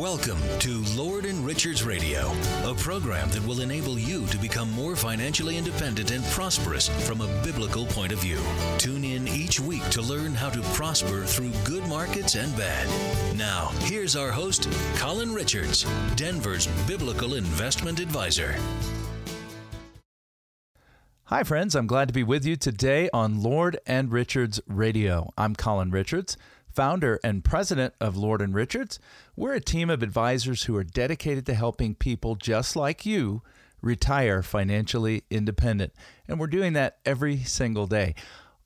Welcome to Lord and Richards Radio, a program that will enable you to become more financially independent and prosperous from a biblical point of view. Tune in each week to learn how to prosper through good markets and bad. Now, here's our host, Colin Richards, Denver's biblical investment advisor. Hi, friends. I'm glad to be with you today on Lord and Richards Radio. I'm Colin Richards founder and president of Lord and Richards. We're a team of advisors who are dedicated to helping people just like you retire financially independent. And we're doing that every single day.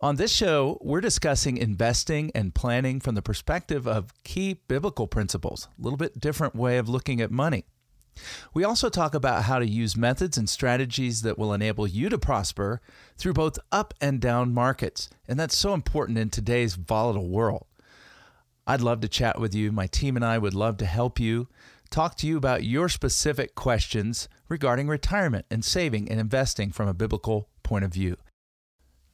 On this show, we're discussing investing and planning from the perspective of key biblical principles, a little bit different way of looking at money. We also talk about how to use methods and strategies that will enable you to prosper through both up and down markets. And that's so important in today's volatile world. I'd love to chat with you. My team and I would love to help you, talk to you about your specific questions regarding retirement and saving and investing from a biblical point of view.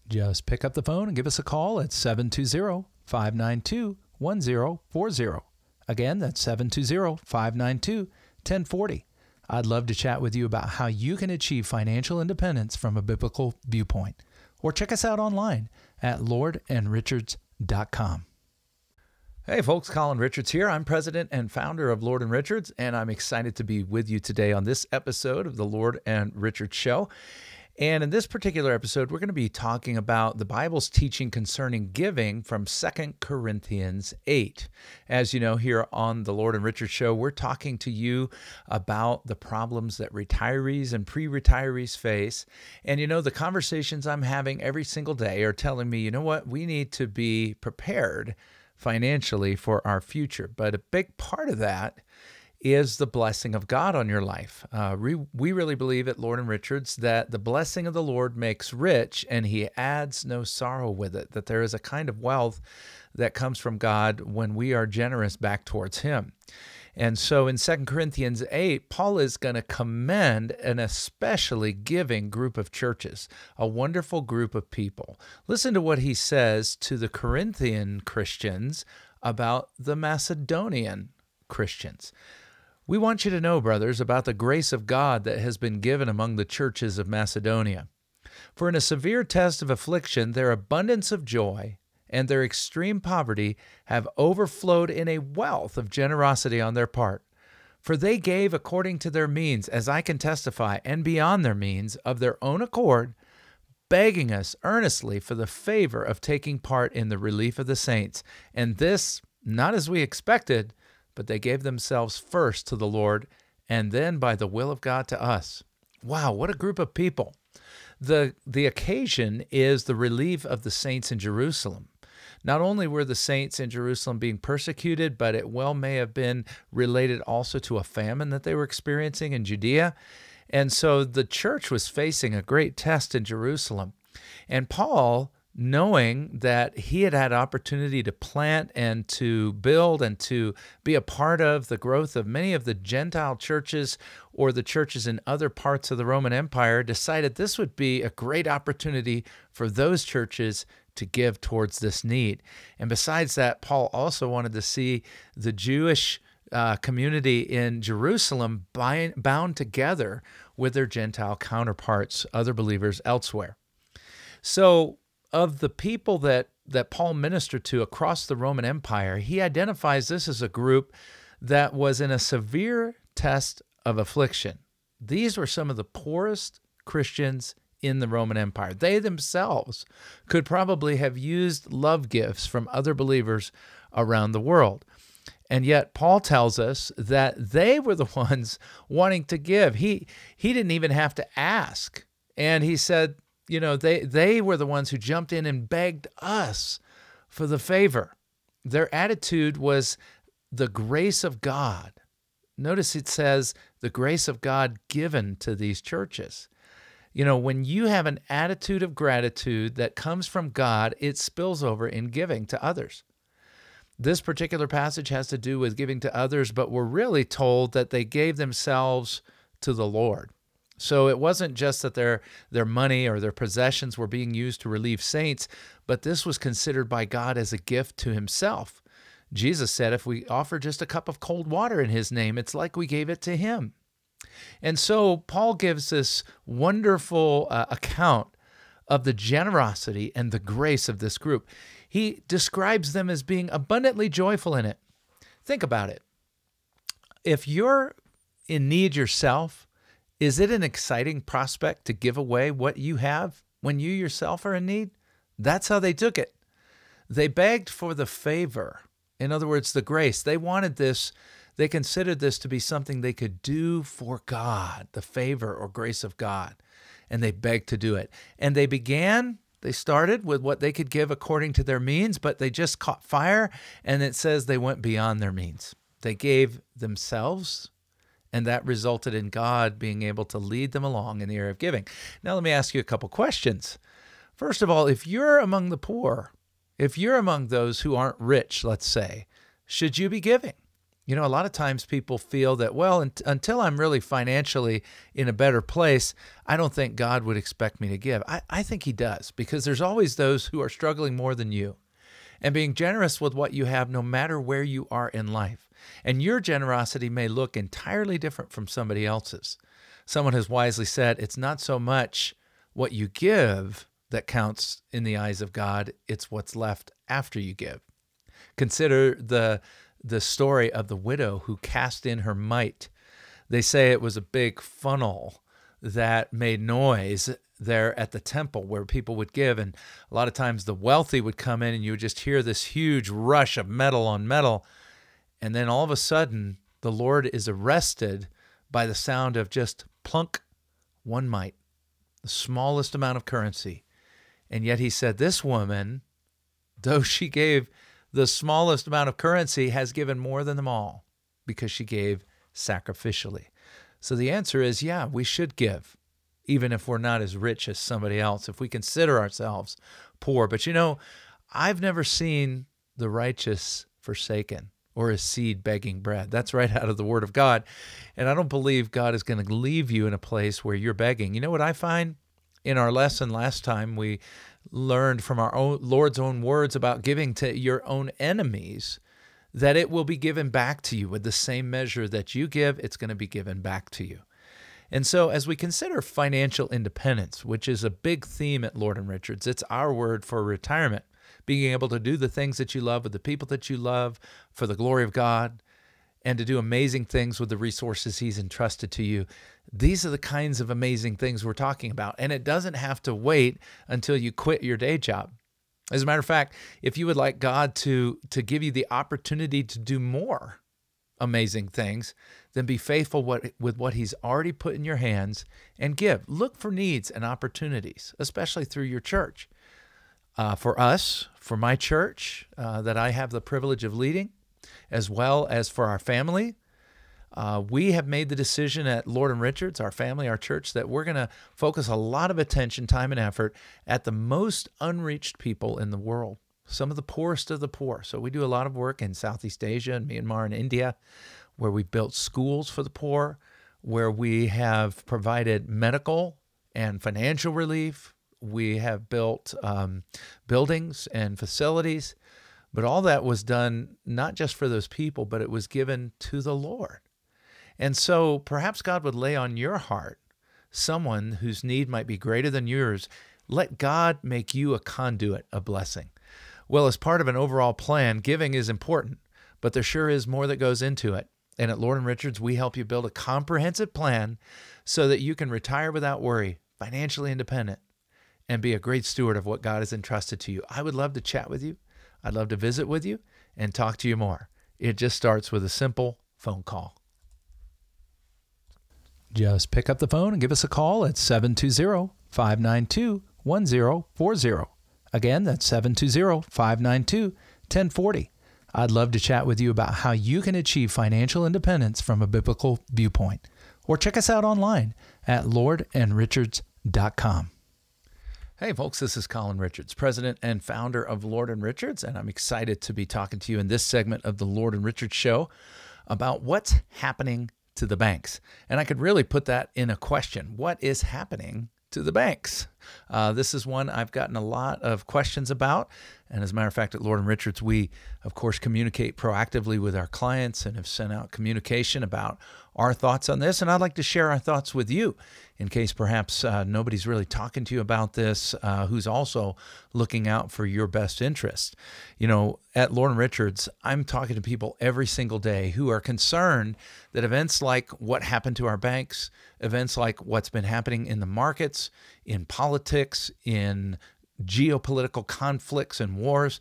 Just pick up the phone and give us a call at 720 592 1040. Again, that's 720 592 1040. I'd love to chat with you about how you can achieve financial independence from a biblical viewpoint. Or check us out online at lordandrichards.com. Hey folks, Colin Richards here. I'm president and founder of Lord and Richards, and I'm excited to be with you today on this episode of the Lord and Richards Show. And in this particular episode, we're going to be talking about the Bible's teaching concerning giving from Second Corinthians 8. As you know, here on the Lord and Richard Show, we're talking to you about the problems that retirees and pre retirees face. And you know, the conversations I'm having every single day are telling me, you know what, we need to be prepared financially for our future. But a big part of that is the blessing of God on your life. Uh, we, we really believe at Lord and Richards that the blessing of the Lord makes rich and he adds no sorrow with it, that there is a kind of wealth that comes from God when we are generous back towards him. And so in 2 Corinthians 8, Paul is going to commend an especially giving group of churches, a wonderful group of people. Listen to what he says to the Corinthian Christians about the Macedonian Christians. We want you to know, brothers, about the grace of God that has been given among the churches of Macedonia. For in a severe test of affliction, their abundance of joy and their extreme poverty have overflowed in a wealth of generosity on their part. For they gave according to their means, as I can testify, and beyond their means, of their own accord, begging us earnestly for the favor of taking part in the relief of the saints. And this, not as we expected, but they gave themselves first to the Lord, and then by the will of God to us. Wow, what a group of people. The, the occasion is the relief of the saints in Jerusalem. Not only were the saints in Jerusalem being persecuted, but it well may have been related also to a famine that they were experiencing in Judea. And so the church was facing a great test in Jerusalem. And Paul, knowing that he had had opportunity to plant and to build and to be a part of the growth of many of the Gentile churches or the churches in other parts of the Roman Empire, decided this would be a great opportunity for those churches to give towards this need. And besides that, Paul also wanted to see the Jewish uh, community in Jerusalem bind, bound together with their Gentile counterparts, other believers elsewhere. So, of the people that, that Paul ministered to across the Roman Empire, he identifies this as a group that was in a severe test of affliction. These were some of the poorest Christians in the Roman Empire. They themselves could probably have used love gifts from other believers around the world. And yet Paul tells us that they were the ones wanting to give. He he didn't even have to ask. And he said, you know, they they were the ones who jumped in and begged us for the favor. Their attitude was the grace of God. Notice it says the grace of God given to these churches. You know, when you have an attitude of gratitude that comes from God, it spills over in giving to others. This particular passage has to do with giving to others, but we're really told that they gave themselves to the Lord. So it wasn't just that their their money or their possessions were being used to relieve saints, but this was considered by God as a gift to himself. Jesus said if we offer just a cup of cold water in his name, it's like we gave it to him. And so Paul gives this wonderful uh, account of the generosity and the grace of this group. He describes them as being abundantly joyful in it. Think about it. If you're in need yourself, is it an exciting prospect to give away what you have when you yourself are in need? That's how they took it. They begged for the favor. In other words, the grace. They wanted this, they considered this to be something they could do for God, the favor or grace of God. And they begged to do it. And they began, they started with what they could give according to their means, but they just caught fire. And it says they went beyond their means. They gave themselves, and that resulted in God being able to lead them along in the area of giving. Now, let me ask you a couple questions. First of all, if you're among the poor, if you're among those who aren't rich, let's say, should you be giving? You know, a lot of times people feel that, well, until I'm really financially in a better place, I don't think God would expect me to give. I, I think He does because there's always those who are struggling more than you. And being generous with what you have, no matter where you are in life. And your generosity may look entirely different from somebody else's. Someone has wisely said, it's not so much what you give that counts in the eyes of God, it's what's left after you give. Consider the the story of the widow who cast in her mite. They say it was a big funnel that made noise there at the temple where people would give. And a lot of times the wealthy would come in and you would just hear this huge rush of metal on metal. And then all of a sudden, the Lord is arrested by the sound of just plunk, one mite, the smallest amount of currency. And yet he said, This woman, though she gave the smallest amount of currency, has given more than them all because she gave sacrificially. So the answer is yeah, we should give, even if we're not as rich as somebody else, if we consider ourselves poor. But you know, I've never seen the righteous forsaken or a seed begging bread. That's right out of the Word of God. And I don't believe God is going to leave you in a place where you're begging. You know what I find? In our lesson last time, we learned from our own Lord's own words about giving to your own enemies that it will be given back to you with the same measure that you give, it's going to be given back to you. And so, as we consider financial independence, which is a big theme at Lord and Richards, it's our word for retirement being able to do the things that you love with the people that you love for the glory of God and to do amazing things with the resources He's entrusted to you. These are the kinds of amazing things we're talking about. And it doesn't have to wait until you quit your day job. As a matter of fact, if you would like God to, to give you the opportunity to do more amazing things, then be faithful what, with what He's already put in your hands and give. Look for needs and opportunities, especially through your church. Uh, for us, for my church uh, that I have the privilege of leading, as well as for our family, uh, we have made the decision at Lord and Richards, our family, our church, that we're going to focus a lot of attention, time, and effort at the most unreached people in the world, some of the poorest of the poor. So we do a lot of work in Southeast Asia and Myanmar and India, where we've built schools for the poor, where we have provided medical and financial relief. We have built um, buildings and facilities. But all that was done not just for those people, but it was given to the Lord. And so perhaps God would lay on your heart someone whose need might be greater than yours. Let God make you a conduit of blessing. Well, as part of an overall plan, giving is important, but there sure is more that goes into it. And at Lord and Richards, we help you build a comprehensive plan so that you can retire without worry, financially independent, and be a great steward of what God has entrusted to you. I would love to chat with you. I'd love to visit with you and talk to you more. It just starts with a simple phone call. Just pick up the phone and give us a call at 720 592 1040. Again, that's 720 592 1040. I'd love to chat with you about how you can achieve financial independence from a biblical viewpoint. Or check us out online at lordandrichards.com. Hey, folks, this is Colin Richards, president and founder of Lord and Richards, and I'm excited to be talking to you in this segment of the Lord and Richards show about what's happening to the banks. And I could really put that in a question What is happening to the banks? Uh, this is one I've gotten a lot of questions about. And as a matter of fact, at Lord and Richards, we, of course, communicate proactively with our clients and have sent out communication about our thoughts on this. And I'd like to share our thoughts with you in case perhaps uh, nobody's really talking to you about this, uh, who's also looking out for your best interest. You know, at and Richards, I'm talking to people every single day who are concerned that events like what happened to our banks, events like what's been happening in the markets, in politics, in geopolitical conflicts and wars.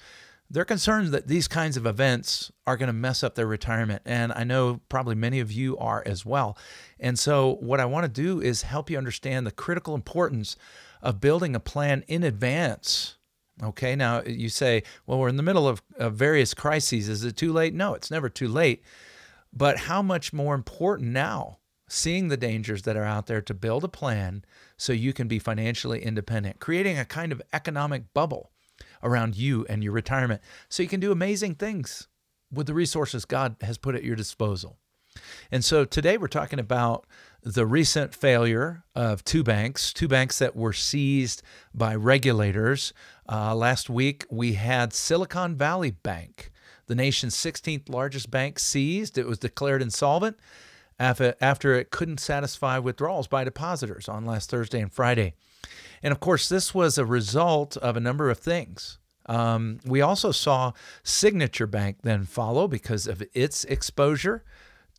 They're concerned that these kinds of events are going to mess up their retirement. And I know probably many of you are as well. And so, what I want to do is help you understand the critical importance of building a plan in advance. Okay, now you say, well, we're in the middle of, of various crises. Is it too late? No, it's never too late. But how much more important now seeing the dangers that are out there to build a plan so you can be financially independent, creating a kind of economic bubble around you and your retirement so you can do amazing things with the resources God has put at your disposal. And so today we're talking about the recent failure of two banks, two banks that were seized by regulators. Uh, last week we had Silicon Valley Bank, the nation's 16th largest bank, seized. It was declared insolvent after it couldn't satisfy withdrawals by depositors on last Thursday and Friday. And of course, this was a result of a number of things. Um, we also saw Signature Bank then follow because of its exposure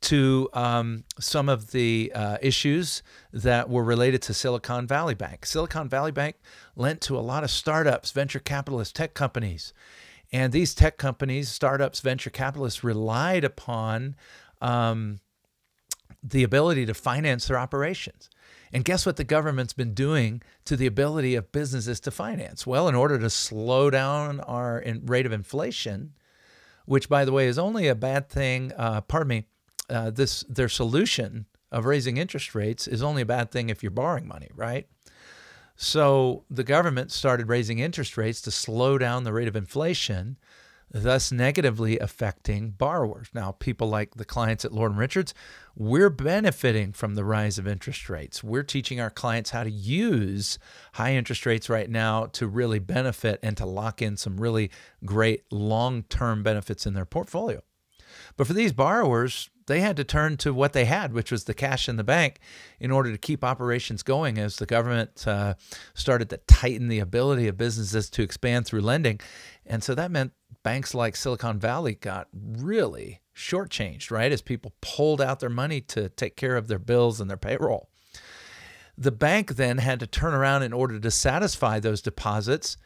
to um, some of the uh, issues that were related to Silicon Valley Bank. Silicon Valley Bank lent to a lot of startups, venture capitalists, tech companies. And these tech companies, startups, venture capitalists relied upon um, the ability to finance their operations. And guess what the government's been doing to the ability of businesses to finance? Well, in order to slow down our rate of inflation, which, by the way, is only a bad thing, uh, pardon me, uh, this their solution of raising interest rates is only a bad thing if you're borrowing money, right? So the government started raising interest rates to slow down the rate of inflation thus negatively affecting borrowers. Now, people like the clients at Lord Richards, we're benefiting from the rise of interest rates. We're teaching our clients how to use high interest rates right now to really benefit and to lock in some really great long term benefits in their portfolio. But for these borrowers, they had to turn to what they had, which was the cash in the bank, in order to keep operations going as the government uh, started to tighten the ability of businesses to expand through lending. And so that meant banks like Silicon Valley got really shortchanged, right? As people pulled out their money to take care of their bills and their payroll. The bank then had to turn around in order to satisfy those deposits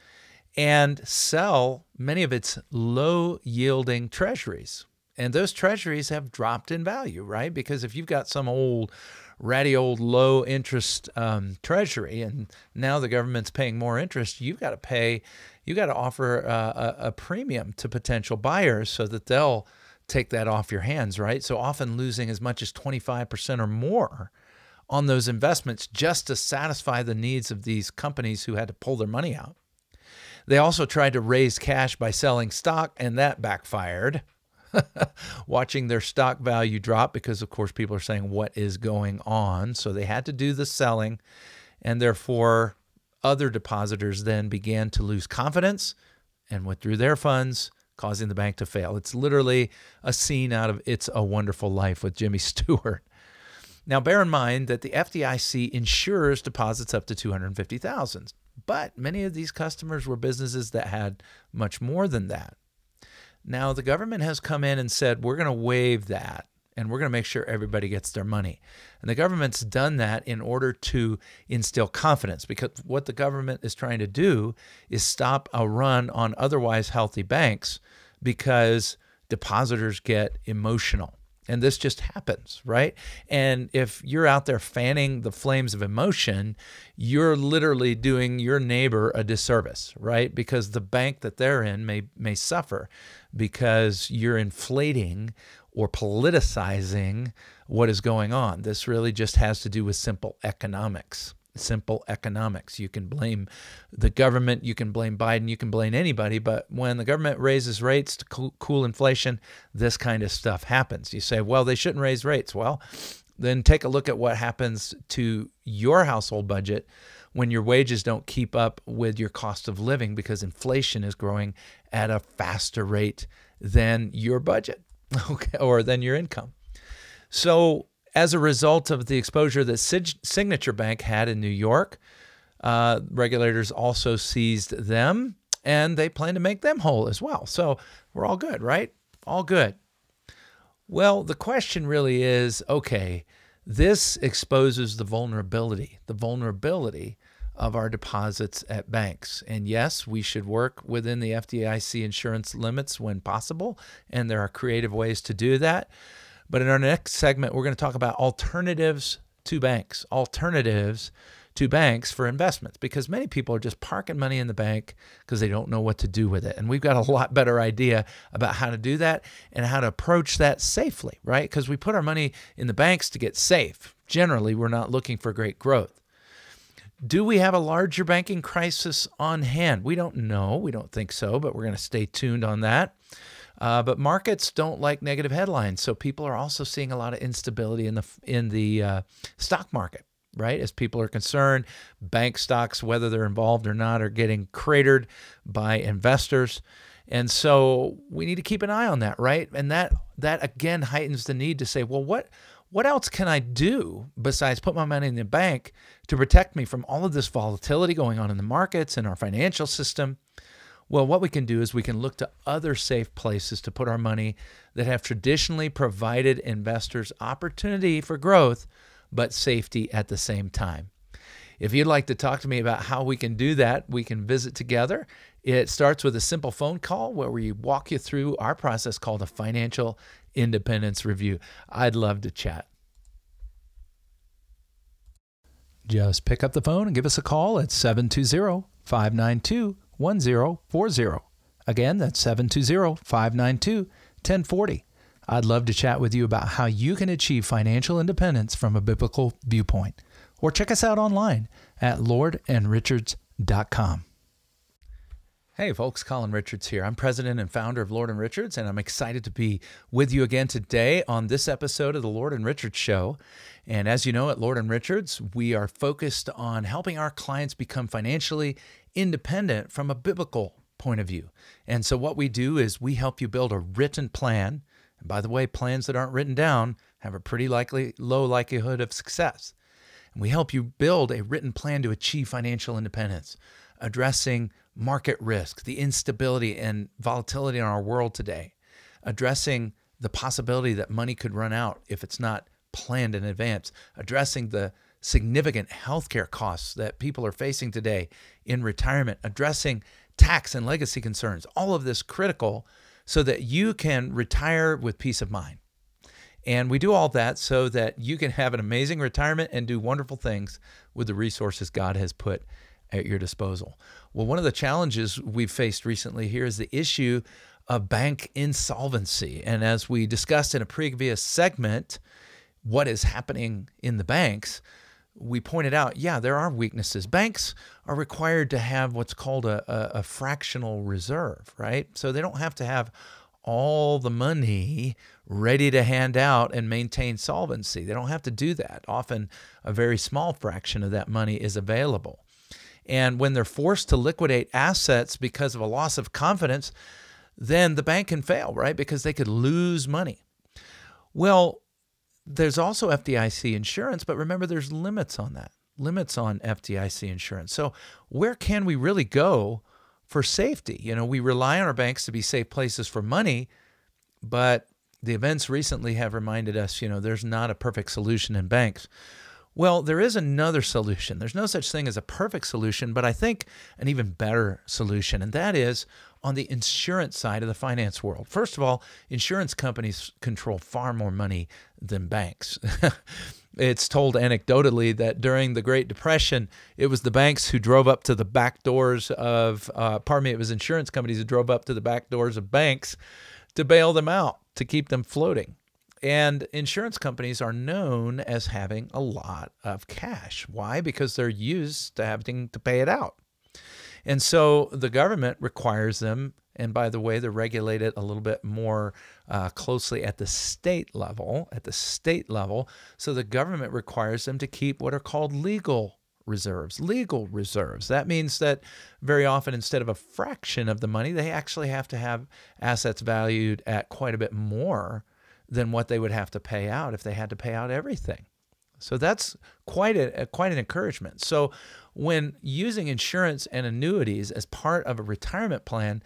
and sell many of its low yielding treasuries. And those treasuries have dropped in value, right? Because if you've got some old, ratty old low interest um, treasury and now the government's paying more interest, you've got to pay you've got to offer a, a premium to potential buyers so that they'll take that off your hands, right? So often losing as much as 25% or more on those investments just to satisfy the needs of these companies who had to pull their money out. They also tried to raise cash by selling stock, and that backfired. Watching their stock value drop because, of course, people are saying, What is going on? So they had to do the selling, and therefore other depositors then began to lose confidence and withdrew their funds, causing the bank to fail. It's literally a scene out of It's a Wonderful Life with Jimmy Stewart. Now, bear in mind that the FDIC insures deposits up to 250,000, but many of these customers were businesses that had much more than that. Now, the government has come in and said, we're going to waive that and we're going to make sure everybody gets their money. And the government's done that in order to instill confidence because what the government is trying to do is stop a run on otherwise healthy banks because depositors get emotional. And this just happens, right? And if you're out there fanning the flames of emotion, you're literally doing your neighbor a disservice, right? Because the bank that they're in may may suffer because you're inflating or politicizing what is going on. This really just has to do with simple economics. Simple economics. You can blame the government, you can blame Biden, you can blame anybody, but when the government raises rates to cool inflation, this kind of stuff happens. You say, well, they shouldn't raise rates. Well, then take a look at what happens to your household budget when your wages don't keep up with your cost of living because inflation is growing at a faster rate than your budget okay, or than your income. So, as a result of the exposure that Signature Bank had in New York, uh, regulators also seized them and they plan to make them whole as well. So, we're all good, right? All good. Well, the question really is okay, this exposes the vulnerability, the vulnerability of our deposits at banks. And yes, we should work within the FDIC insurance limits when possible, and there are creative ways to do that. But in our next segment, we're going to talk about alternatives to banks, alternatives to banks for investments because many people are just parking money in the bank because they don't know what to do with it. And we've got a lot better idea about how to do that and how to approach that safely, right? Because we put our money in the banks to get safe. Generally, we're not looking for great growth. Do we have a larger banking crisis on hand? We don't know. We don't think so, but we're going to stay tuned on that. Uh, but markets don't like negative headlines, so people are also seeing a lot of instability in the in the uh, stock market right? As people are concerned, bank stocks, whether they're involved or not, are getting cratered by investors. And so we need to keep an eye on that, right? And that that again heightens the need to say, well, what what else can I do besides put my money in the bank to protect me from all of this volatility going on in the markets and our financial system? Well, what we can do is we can look to other safe places to put our money that have traditionally provided investors opportunity for growth but safety at the same time. If you'd like to talk to me about how we can do that, we can visit together. It starts with a simple phone call where we walk you through our process called a financial independence review. I'd love to chat. Just pick up the phone and give us a call at 720 592 1040. Again, that's 720 592 1040. I'd love to chat with you about how you can achieve financial independence from a biblical viewpoint. Or check us out online at lordandrichards.com. Hey folks, Colin Richards here. I'm president and founder of Lord and Richards, and I'm excited to be with you again today on this episode of the Lord and Richards Show. And as you know, at Lord and Richards, we are focused on helping our clients become financially independent from a biblical point of view. And so, what we do is we help you build a written plan and by the way, plans that aren't written down have a pretty likely low likelihood of success. And we help you build a written plan to achieve financial independence, addressing market risk, the instability and volatility in our world today, addressing the possibility that money could run out if it's not planned in advance, addressing the significant healthcare costs that people are facing today in retirement, addressing tax and legacy concerns. All of this critical so that you can retire with peace of mind. And we do all that so that you can have an amazing retirement and do wonderful things with the resources God has put at your disposal. Well, one of the challenges we've faced recently here is the issue of bank insolvency. And as we discussed in a previous segment, what is happening in the banks, we pointed out, yeah, there are weaknesses. Banks are required to have what's called a, a, a, fractional reserve, right? So they don't have to have all the money ready to hand out and maintain solvency. They don't have to do that. Often, a very small fraction of that money is available. And when they're forced to liquidate assets because of a loss of confidence, then the bank can fail, right? Because they could lose money. Well, there's also FDIC insurance, but remember there's limits on that, limits on FDIC insurance. So where can we really go for safety? You know, we rely on our banks to be safe places for money, but the events recently have reminded us, you know, there's not a perfect solution in banks. Well, there is another solution. There's no such thing as a perfect solution, but I think an even better solution, and that is on the insurance side of the finance world. First of all, insurance companies control far more money than banks. it's told anecdotally that during the Great Depression, it was the banks who drove up to the back doors of, uh, pardon me, it was insurance companies who drove up to the back doors of banks to bail them out, to keep them floating. And insurance companies are known as having a lot of cash. Why? Because they're used to having to pay it out. And so the government requires them And by the way, they're regulated a little bit more uh, closely at the state level. At the state level, so the government requires them to keep what are called legal reserves. Legal reserves. That means that very often, instead of a fraction of the money, they actually have to have assets valued at quite a bit more than what they would have to pay out if they had to pay out everything. So that's quite a, quite an encouragement. So when using insurance and annuities as part of a retirement plan,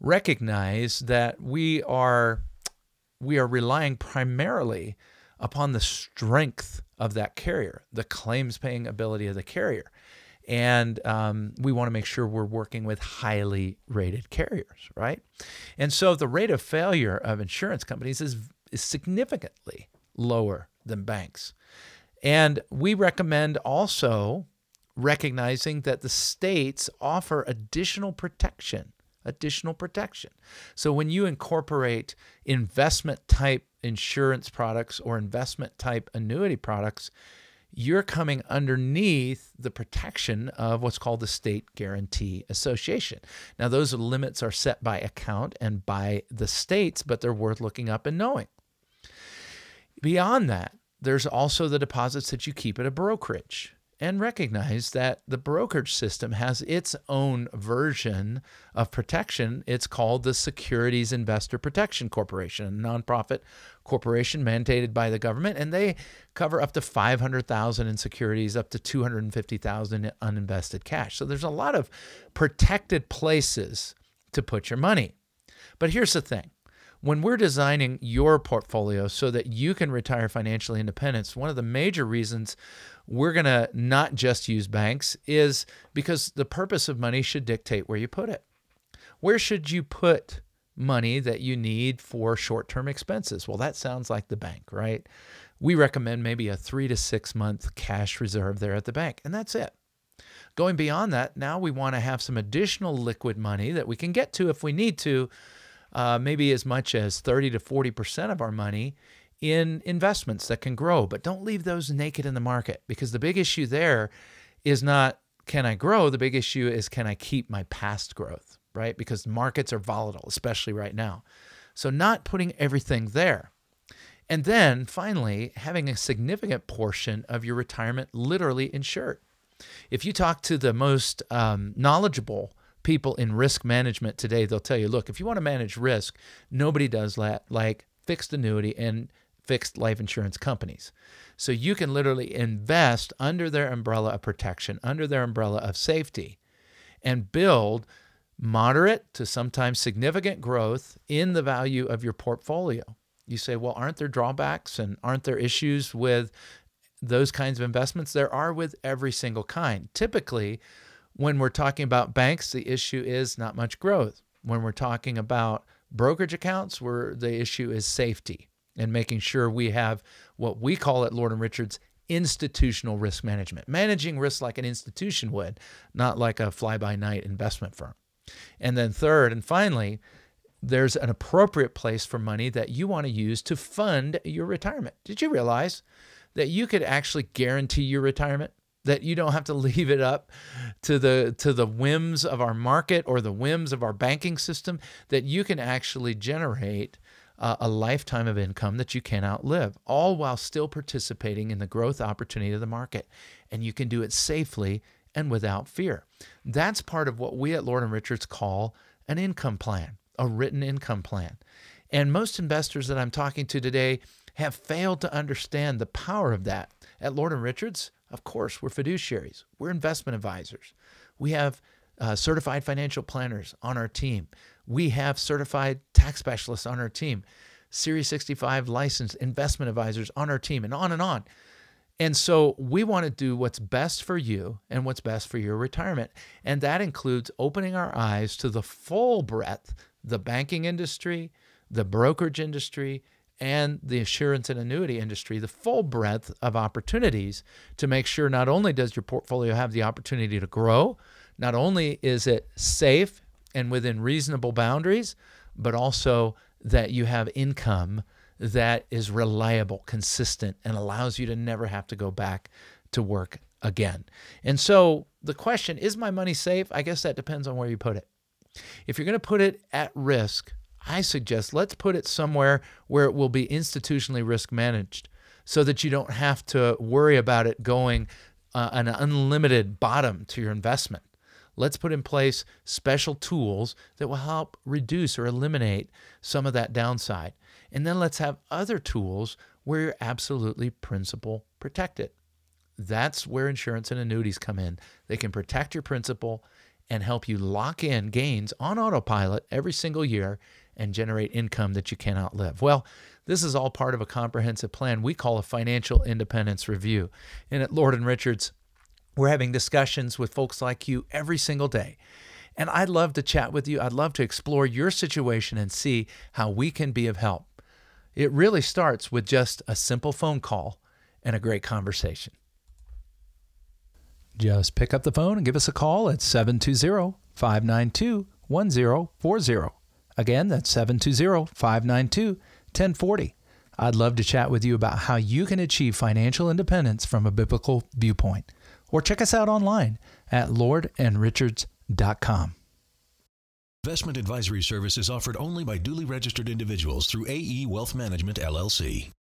recognize that we are we are relying primarily upon the strength of that carrier, the claims paying ability of the carrier. And um, we want to make sure we're working with highly rated carriers, right? And so the rate of failure of insurance companies is, is significantly lower than banks. And we recommend also recognizing that the states offer additional protection additional protection. So when you incorporate investment type insurance products or investment type annuity products, you're coming underneath the protection of what's called the State Guarantee Association. Now, those limits are set by account and by the states, but they're worth looking up and knowing. Beyond that, there's also the deposits that you keep at a brokerage and recognize that the brokerage system has its own version of protection. It's called the Securities Investor Protection Corporation, a nonprofit corporation mandated by the government, and they cover up to 500,000 in securities, up to 250,000 in uninvested cash. So there's a lot of protected places to put your money. But here's the thing when we're designing your portfolio so that you can retire financially independent, one of the major reasons we're going to not just use banks is because the purpose of money should dictate where you put it. Where should you put money that you need for short term expenses? Well, that sounds like the bank, right? We recommend maybe a three to six month cash reserve there at the bank, and that's it. Going beyond that, now we want to have some additional liquid money that we can get to if we need to uh, maybe as much as 30 to 40% of our money in investments that can grow, but don't leave those naked in the market because the big issue there is not can I grow? The big issue is can I keep my past growth, right? Because markets are volatile, especially right now. So, not putting everything there. And then finally, having a significant portion of your retirement literally insured. If you talk to the most um, knowledgeable people in risk management today, they'll tell you, look, if you want to manage risk, nobody does that like fixed annuity and fixed life insurance companies. So you can literally invest under their umbrella of protection, under their umbrella of safety, and build moderate to sometimes significant growth in the value of your portfolio. You say, well, aren't there drawbacks and aren't there issues with those kinds of investments? There are with every single kind. Typically, when we're talking about banks, the issue is not much growth. When we're talking about brokerage accounts, where the issue is safety and making sure we have what we call at Lord and Richards institutional risk management, managing risk like an institution would, not like a fly by night investment firm. And then, third and finally, there's an appropriate place for money that you want to use to fund your retirement. Did you realize that you could actually guarantee your retirement? That you don't have to leave it up to the to the whims of our market or the whims of our banking system that you can actually generate uh, a lifetime of income that you can outlive all while still participating in the growth opportunity of the market. And you can do it safely and without fear. That's part of what we at lord and richards call an income plan a written income plan. And most investors that i'm talking to today have failed to understand the power of that at lord and richards of course, we're fiduciaries, we're investment advisors. We have uh, certified financial planners on our team. We have certified tax specialists on our team, Series 65 licensed investment advisors on our team, and on and on. And so we want to do what's best for you and what's best for your retirement. And that includes opening our eyes to the full breadth, the banking industry, the brokerage industry, and the assurance and annuity industry the full breadth of opportunities to make sure not only does your portfolio have the opportunity to grow, not only is it safe and within reasonable boundaries, but also that you have income that is reliable, consistent, and allows you to never have to go back to work again. And so the question is my money safe? I guess that depends on where you put it. If you're going to put it at risk, I suggest let's put it somewhere where it will be institutionally risk managed so that you don't have to worry about it going uh, an unlimited bottom to your investment. Let's put in place special tools that will help reduce or eliminate some of that downside. And then let's have other tools where you're absolutely principal protected. That's where insurance and annuities come in. They can protect your principal and help you lock in gains on autopilot every single year and generate income that you cannot live. Well, this is all part of a comprehensive plan we call a financial independence review. And at Lord and Richards, we're having discussions with folks like you every single day. And I'd love to chat with you. I'd love to explore your situation and see how we can be of help. It really starts with just a simple phone call and a great conversation. Just pick up the phone and give us a call at 720 592 1040. Again, that's 720 592 1040. I'd love to chat with you about how you can achieve financial independence from a biblical viewpoint. Or check us out online at lordandrichards.com. Investment advisory service is offered only by duly registered individuals through AE Wealth Management, LLC.